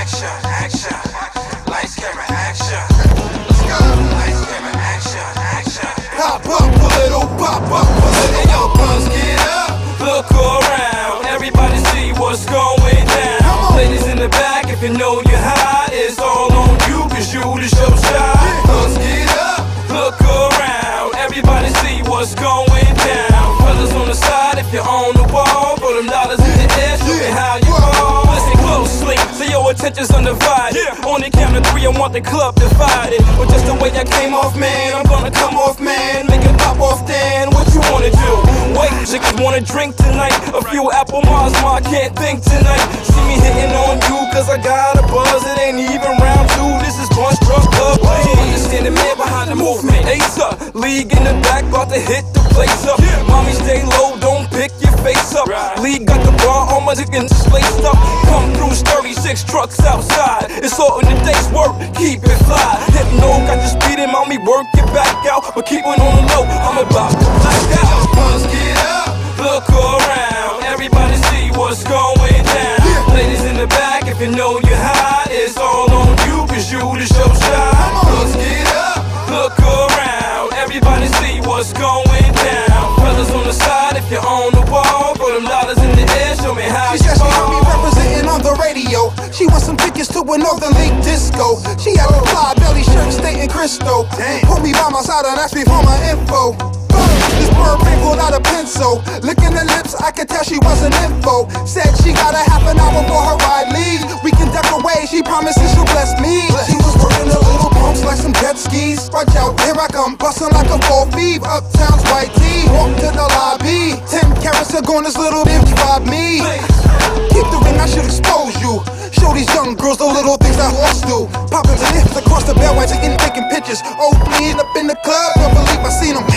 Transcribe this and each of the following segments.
action, action. Lights, camera, action. Let's go. Lights, camera, action, action. Pop up a little, pop up a little. Hey, yo, buzz, get up. Look around. Everybody see what's going down. Ladies in the back, if you know you're hot, it's all on you, cause you the show shot. Buzz, get up. Look around, everybody see what's going down. Fellas on the side, if you're on attention's undivided. On the count of three, I want the club divided. But just the way I came off, man, I'm gonna come off, man. Make it pop off, then what you wanna do? Chicks wanna drink tonight. A few apple mars, ma, I can't think tonight. See me hitting on you, cause I got a buzz. It ain't even round two, this is one struck club. Understand the man behind the movement. Ace up, league in the back, about to hit the place up. Mommy, stay low, don't pick your face up. League got the bar on my it's laced up. Come through, 36 trucks outside. It's all in the day's work, keep it fly. Hit Hypno, got you speeding, mommy, work it back out. But keep it on the low, I'm about to black out. Buzz, get up. Look around, everybody see what's going down. Ladies in the back, if you know you're hot, it's all on you, cause you the show shot. Buzz, get up. Look around, everybody see what's going down. Fellas on the side, if you're on the wall, throw them dollars in the air, show me how She you heard me fall. representing on the radio. She wants some tickets to a Northern League disco. She had a fly belly shirt stating Cristo. Pulled me by my side and asked me for my info. Pulled out a pencil. Licking her lips, I could tell she wasn't info. Said she got a half an hour for her ride leave. We can duck away, she promises she'll bless me. She was working her little pumps like some jet skis. Watch out, here I come, busting like a full feeve. Uptown's white tee, walk to the lobby. Ten carats are going this little bitch rob me. Keep the ring, I should expose you. Show these young girls the little things that horse do. Popping the hips across the bell while taking taking pictures. Oh, clean up in the club, don't believe I seen them.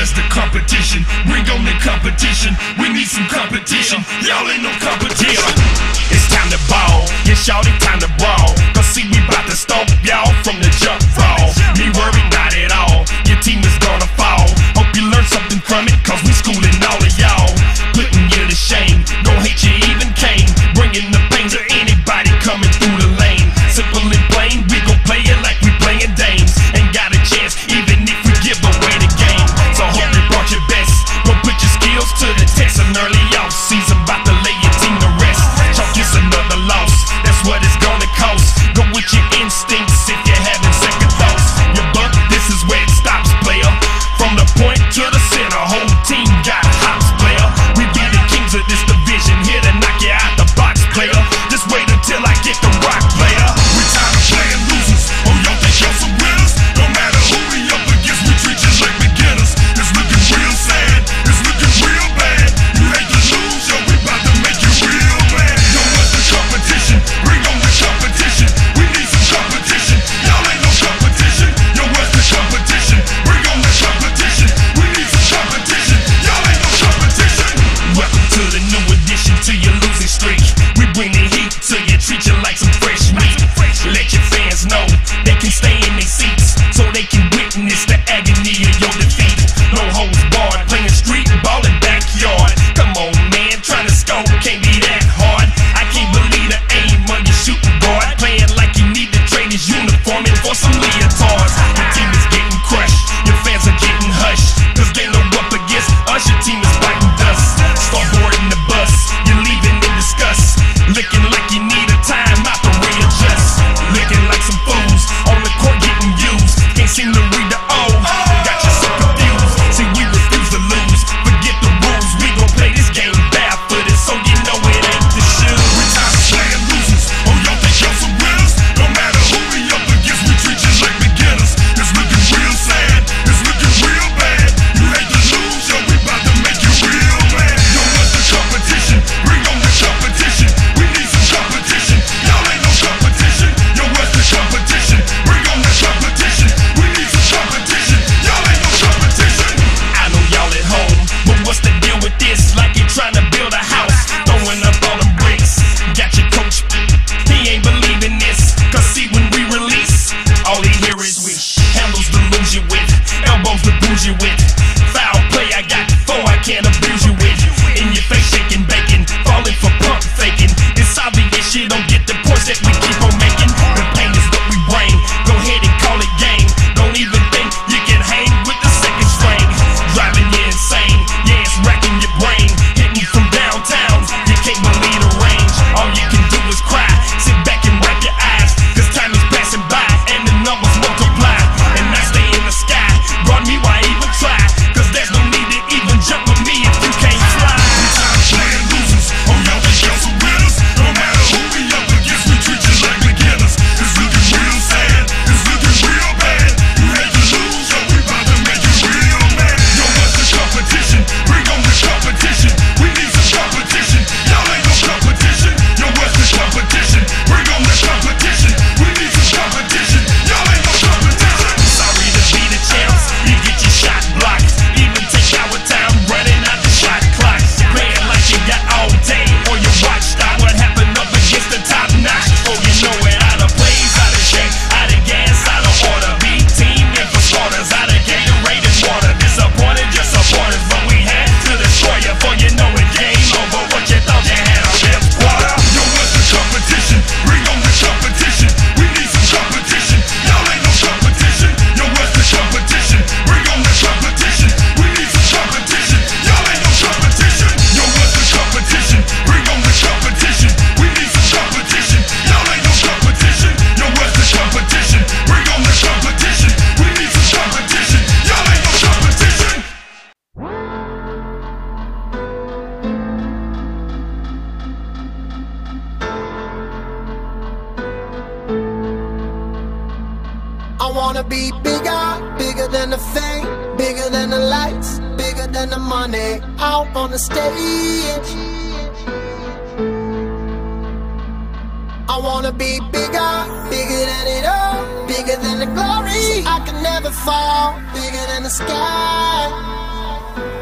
Where's the competition? Bring on the competition. We need some competition. Y'all ain't no competition. It's time to ball. Yeah, shout it, time to ball. Never fall, bigger than the sky,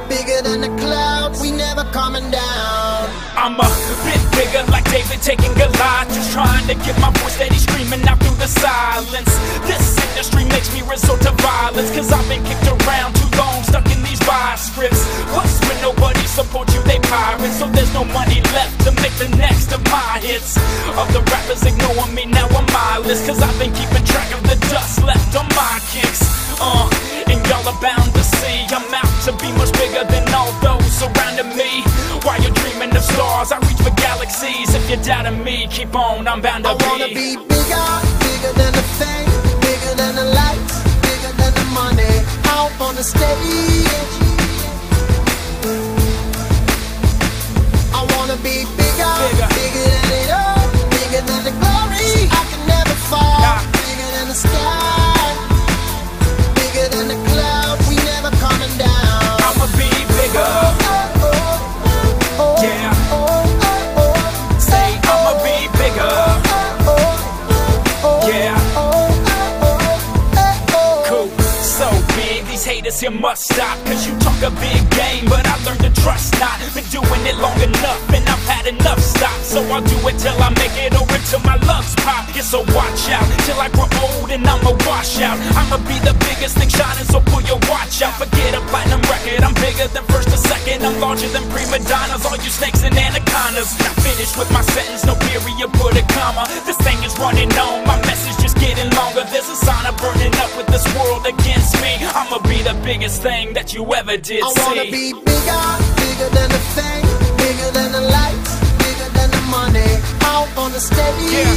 bigger than the clouds. We never coming down. I'm a bit bigger, like David taking Goliath. Just trying to get my voice steady, screaming out through the silence. This industry makes me resort to violence, cause I've been kicked around too long, stuck in vibe scripts. Plus, when nobody supports you, they pirates. So there's no money left to make the next of my hits. Of the rappers ignoring me, now I'm mindless, cause I've been keeping track of the dust left on my kicks. Uh, and y'all are bound to see I'm out to be much bigger than all those surrounding me. While you're dreaming of stars, I reach for galaxies. If you're doubting me, keep on, I'm bound to I wanna be bigger, bigger than the fame, bigger than the lights, the stage. I wanna be bigger, Bigger. bigger than it all, bigger than the glory. I can never fall, Nah. bigger than the sky, these haters here must stop. Cause you talk a big game, but I learned to trust not. Been doing it long enough, and I've had enough stops. So I'll do it till I make it or until my lungs pop. Yeah, so watch out till I grow old and I'ma wash out. I'ma be the biggest thing shining, so pull your watch out. Forget a platinum record, I'm bigger than first or second. I'm larger than prima donnas, all you snakes and anacondas. Not finished with my sentence, no period, put a comma. This thing is running on, my message getting longer. There's a sign of burning up with this world against me. I'ma be the biggest thing that you ever did I see. I wanna be bigger, bigger than the fame, bigger than the lights, bigger than the money. Out on the stage. Yeah.